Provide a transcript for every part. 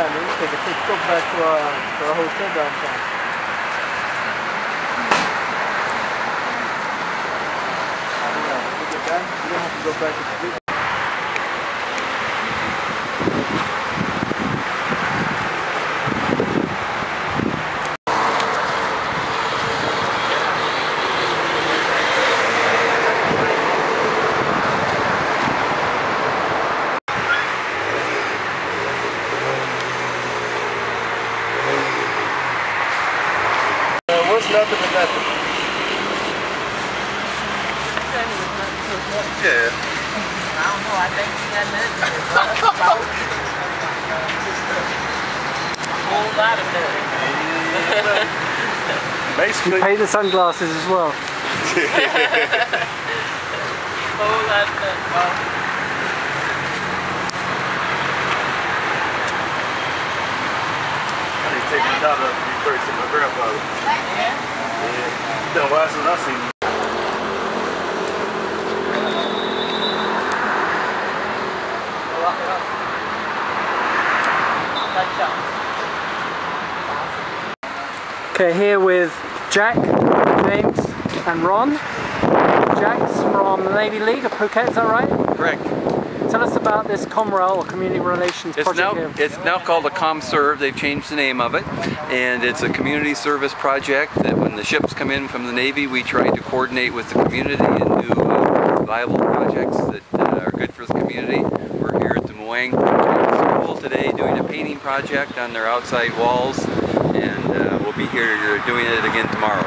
trip down there, take a quick trip back to our, to our hotel downtown. When we get back, we don't have to go back to the trip. Uh, what's nothing but nothing? Yeah. I don't know. I think you got nothing. About a whole lot of nothing. Basically, Pay the sunglasses as well. whole lot of nothing. Well, I need to take my daughter up to be first to my grandfather. yeah. Yeah. Done wiser than I seen. Okay, here with Jack, James, and Ron. Jack's from the Navy League of Phuket, is that right? Correct. Tell us about this Comrel or Community Relations It's project now here. it's now called a ComServe. They've changed the name of it, and it's a community service project that when the ships come in from the Navy, we try to coordinate with the community and do uh, viable projects that uh, are good for the community. We're here at the School today doing a painting project on their outside walls, and uh, we'll be here doing it again tomorrow.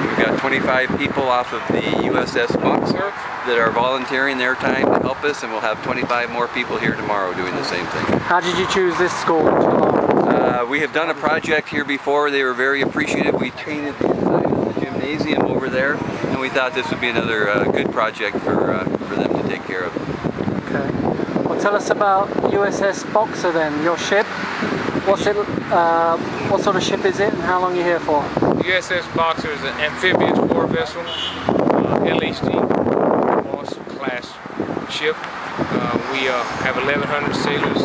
We've got 25 people off of the USS Boxer that are volunteering their time to help us, and we'll have 25 more people here tomorrow doing the same thing. How did you choose this school? Uh, we have done a project here before. They were very appreciative. We painted the inside of the gymnasium over there, and we thought this would be another uh, good project for uh, for them to take care of. Okay. Well, tell us about USS Boxer then, your ship. What's it? Uh, what sort of ship is it, and how long are you here for? USS Boxer is an amphibious war vessel, uh, LHD, Wasp class ship. Uh, we uh, have 1,100 sailors,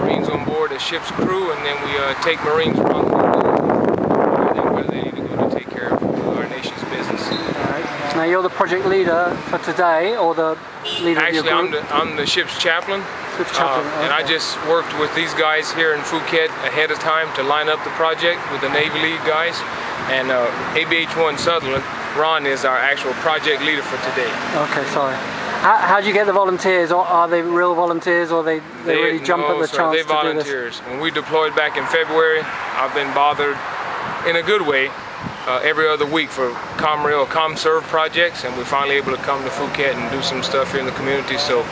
Marines on board, the ship's crew, and then we uh, take Marines around the world uh, where they need to go to take care of our nation's business. Alright. Now you're the project leader for today, or the leader Actually, I'm the, I'm the ship's chaplain. Ship's chaplain, Uh, and I just worked with these guys here in Phuket ahead of time to line up the project with the Navy League guys. And uh, ABH-1 Sutherland, Ron is our actual project leader for today. Okay, sorry. How, how do you get the volunteers? Or are they real volunteers, or they, they, really jump no, at the sir, chance they to do this? volunteers. When we deployed back in February, I've been bothered in a good way uh, every other week for ComRel or ComServe projects, and we're finally able to come to Phuket and do some stuff here in the community. So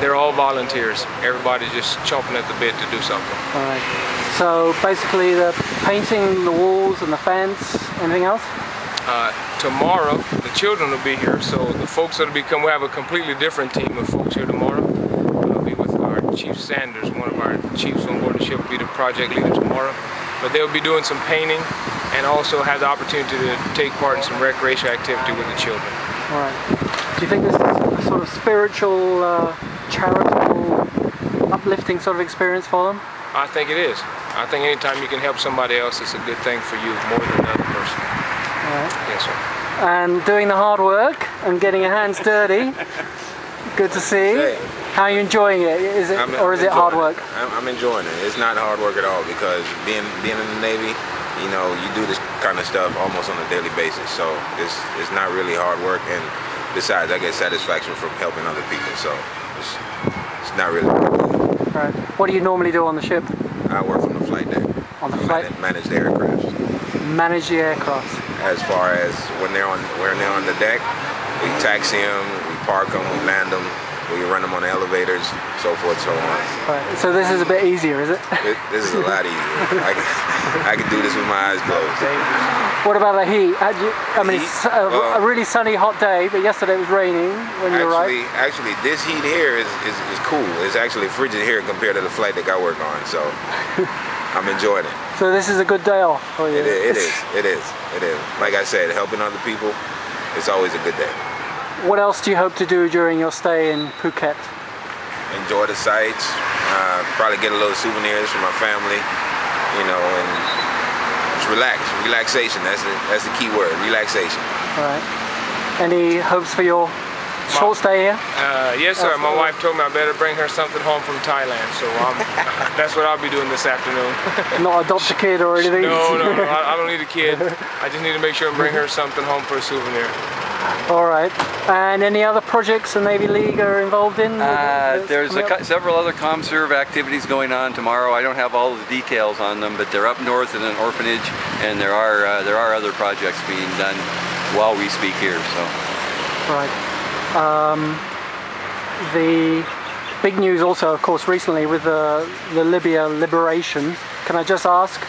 they're all volunteers. Everybody's just chomping at the bit to do something. Alright. So basically, the painting the walls and the fence. Anything else? Uh, tomorrow, the children will be here, so the folks that'll be coming, we have a completely different team of folks here tomorrow. I'll be with our Chief Sanders, one of our chiefs on board the ship, will be the project leader tomorrow. But they'll be doing some painting and also have the opportunity to take part in some recreational activity with the children. Alright. Do you think this is a sort of spiritual, uh, charitable, uplifting sort of experience for them? I think it is. I think anytime you can help somebody else, it's a good thing for you more than another person. Alright. Yes, sir. And doing the hard work and getting your hands dirty. Good to see. Hey. How are you enjoying it? Is it I'm- or is I'm it hard enjoying work? I'm, I'm enjoying it. It's not hard work at all because being being in the Navy, you know, you do this kind of stuff almost on a daily basis. So it's it's not really hard work, and besides, I get satisfaction from helping other people. So it's it's not really. Right. What do you normally do on the ship? I work on the flight deck. On the flight, manage, manage the aircraft. manage the aircraft. As far as when they're on when they're on the deck, we taxi them, we park them, we land them, we run them on the elevators, so forth, so on. Right. So this is a bit easier, is it? It, this is a lot easier. I can, I can do this with my eyes closed. What about the heat? You, I mean, it's Heat? a, Well- a really sunny, hot day, but yesterday it was raining when you Actually, arrived. actually, this heat here is, is, is cool. It's actually frigid here compared to the flight deck I work on, so I'm enjoying it. So this is a good day off for you. It is, it is, it is, it is. Like I said, helping other people, it's always a good day. What else do you hope to do during your stay in Phuket? enjoy the sights, uh, probably get a little souvenirs for my family, you know, and just relax. Relaxation. That's the that's the key word. Relaxation. All right. Any hopes for your short stay here? Uh, yes, sir. My wife told me I better bring her something home from Thailand, so um, that's what I'll be doing this afternoon. Not adopt a kid or anything? no, no, no. I, I don't need a kid. I just need to make sure and bring her something home for a souvenir. All right. And any other projects the Navy League are involved in? Uh, there's a, coming cou- up? several other ComServe activities going on tomorrow. I don't have all the details on them, but they're up north in an orphanage, and there are uh, there are other projects being done while we speak here. So Right. Um, the big news also, of course, recently with the, the Libya liberation. Can I just ask,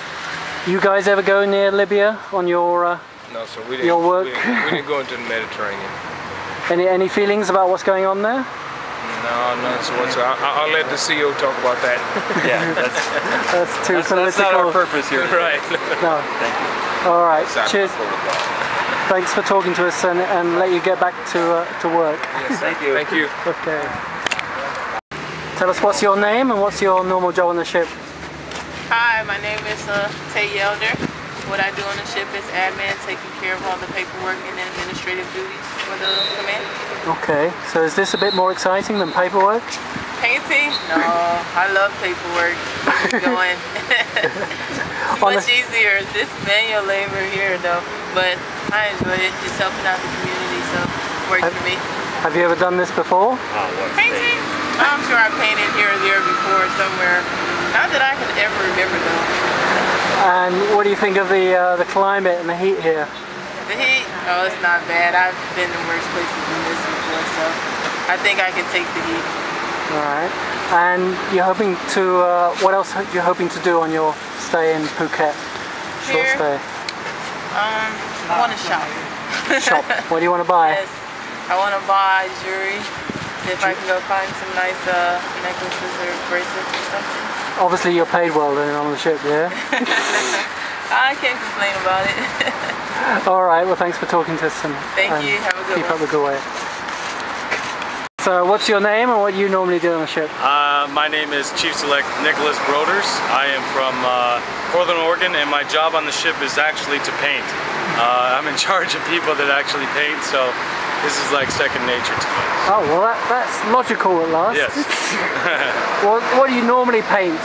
you guys ever go near Libya on your uh, No, sir. We didn't. Your work. We didn't, we didn't go into the Mediterranean. any any feelings about what's going on there? No, none so whatsoever. I'll, I'll let the CEO talk about that. yeah, that's, That's too that's, that's not our purpose here. right. No. Thank you. All right. Aside from Cheers. Thanks for talking to us and, and let you get back to uh, to work. Yes, thank you. Thank you. Okay. Tell us what's your name and what's your normal job on the ship. Hi, my name is uh, Tay Yelder. What I do on the ship is admin, taking care of all the paperwork and administrative duties for the command. Okay. So is this a bit more exciting than paperwork? Painting? No, I love paperwork. Going. it's much easier. This manual labor here, though, but I enjoy it. It's helping out the community, so it works for me. Have you ever done this before? Painting? I'm sure I painted here or there before somewhere. Not that I can ever remember though. And what do you think of the uh, the climate and the heat here? The heat? Oh, it's not bad. I've been in worse places than this before, so I think I can take the heat. All right. And you're hoping to uh, what else are you hoping to do on your stay in Phuket? Short Here? stay. Um, I want to shop. Shop. What do you want to buy? Yes, I want to buy jewelry. See if I can go find some nice uh, necklaces or bracelets or something. Obviously, you're paid well then on the ship, yeah. I can't complain about it. All right. Well, thanks for talking to us and, Thank and you. Have a good keep one. up the good work. So, what's your name and what do you normally do on the ship? Uh, my name is Chief Select Nicholas Broders. I am from uh, Portland, Oregon, and my job on the ship is actually to paint. Uh, I'm in charge of people that actually paint, so this is like second nature to me. Oh, well, that, that's logical at last. Yes. What, what do you normally paint?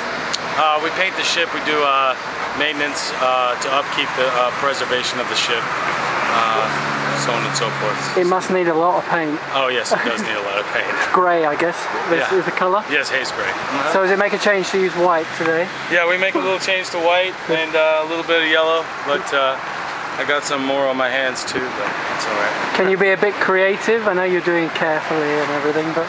Uh, we paint the ship. We do uh, maintenance uh, to upkeep the uh, preservation of the ship, uh, so on and so forth. It must need a lot of paint. Oh yes, it does need a lot of paint. Grey, I guess, is, Yeah. is the colour. Yes, haze gray. So, does it make a change to use white today? Yeah, we make a little change to white and uh, a little bit of yellow, but uh, I got some more on my hands too, but that's all right. Can you be a bit creative? I know you're doing carefully and everything, but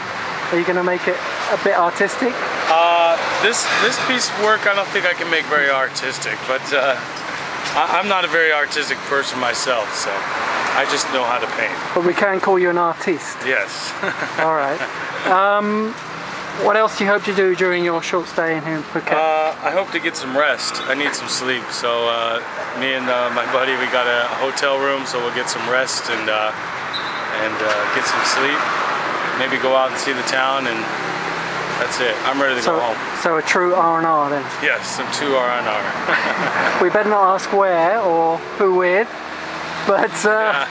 are you going to make it a bit artistic? Uh, this this piece of work I don't think I can make very artistic, but uh, I, I'm not a very artistic person myself, so I just know how to paint. But we can call you an artiste. Yes. All right. Um, what else do you hope to do during your short stay in here in Phuket? uh, I hope to get some rest. I need some sleep, so uh, me and uh, my buddy we got a hotel room, so we'll get some rest and uh, and uh, get some sleep. Maybe go out and see the town, and that's it. I'm ready to so, go home. so a true R&R then. Yes, some true R and R. We better not ask where or who with, but uh,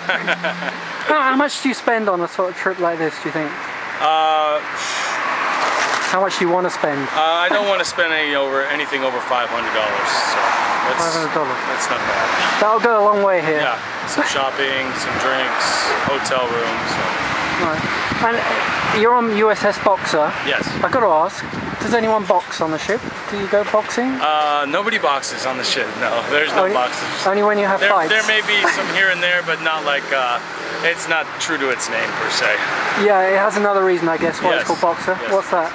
how, how much do you spend on a sort of trip like this, do you think? Uh, How much do you want to spend? Uh, I don't want to spend any over anything over five hundred dollars. So that's $500. that's not bad. That'll go a long way here. Yeah, some shopping, some drinks, hotel room. So Right. And uh, you're on USS Boxer. yes, I've got to ask, does anyone box on the ship? Do you go boxing? uh, nobody boxes on the ship. No, there's no only, boxes. only when you have There, fights. there may be some here and there, but not like uh, it's not true to its name per se. Yeah, it has another reason, I guess, why Yes. it's called Boxer. Yes. What's that?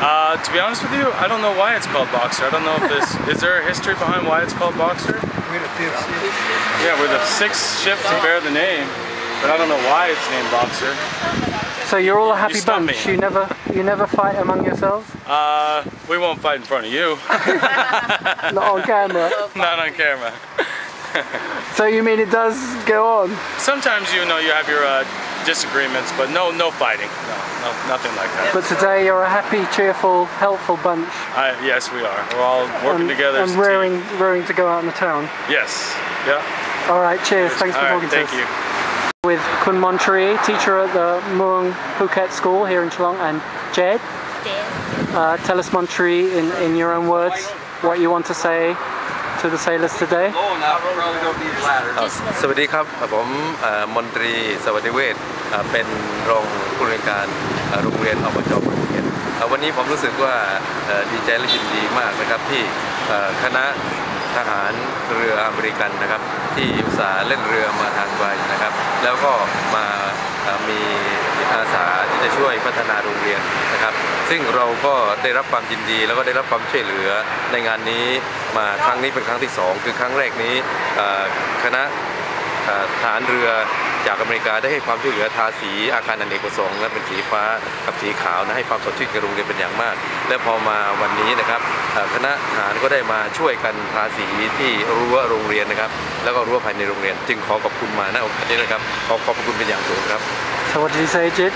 Uh, to be honest with you, I don't know why it's called Boxer. I don't know if this is there a history behind why it's called Boxer. Yeah, we're the sixth ship to bear the name, but I don't know why it's named Boxer. So you're all a happy stumped bunch. me. You never, you never fight among yourselves, Uh, we won't fight in front of you. not on camera. Not on camera. So you mean it does go on? Sometimes you know you have your uh, disagreements, but no, no fighting. No, no, nothing like that. But today you're a happy, cheerful, helpful bunch. I, yes, we are. We're all working and, together and as a team. raring, raring to go out in the town. Yes. Yeah. All right, cheers. Thanks for All talking right, to thank us. you. With Khun Montree, teacher at the Muang Phuket School here in Chalong, and Jaed. Uh, tell us Montree in, in your own words what you want to say to the sailors today. สวัสดีครับ ผมเอ่อมนตรีสวัสดิเวชเอ่อเป็นรองผู้อำนวยการเอ่อโรงเรียนอบจภูเก็ตเอ่อวันนี้ผมรู้สึกว่าเอ่อดีใจและยินดีมากนะครับที่เอ่อคณะทหารเรืออเมริกันนะครับ ที่อุตสาห์เล่นเรือมาทางไกลนะครับ แล้วก็มาเอ่อมีจิตอาสา ที่จะช่วยพัฒนาโรงเรียนนะครับ ซึ่งเราก็ได้รับความยินดีแล้วก็ได้รับความช่วยเหลือในงานนี้มาครั้งนี้เป็นครั้งที่สองคือครั้งแรกนี้คณะเอ่อทหารเรือจากอเมริกาได้ให้ความช่วยเหลือทาสีอาคารอเนกประสงค์และเป็นสีฟ้ากับสีขาวนะให้ความสดชื่นกับโรงเรียนเป็นอย่างมาก และพอมาวันนี้นะครับคณะทหารก็ได้มาช่วยกันทาสีที่รั้วโรงเรียนนะครับ แล้วก็รั้วภายในโรงเรียน จึงขอขอบคุณมาณโอกาสนี้นะครับขอขอบพระคุณเป็นอย่างสูงครับ So what did you say, Jed?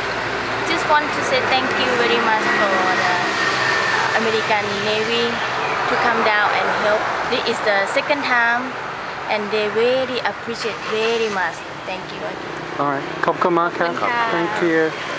Just want to say thank you very much for the uh, American Navy to come down and help. This is the second time and they very appreciate very much. Thank you. All right. Khop Kumaka. Khop. Thank you.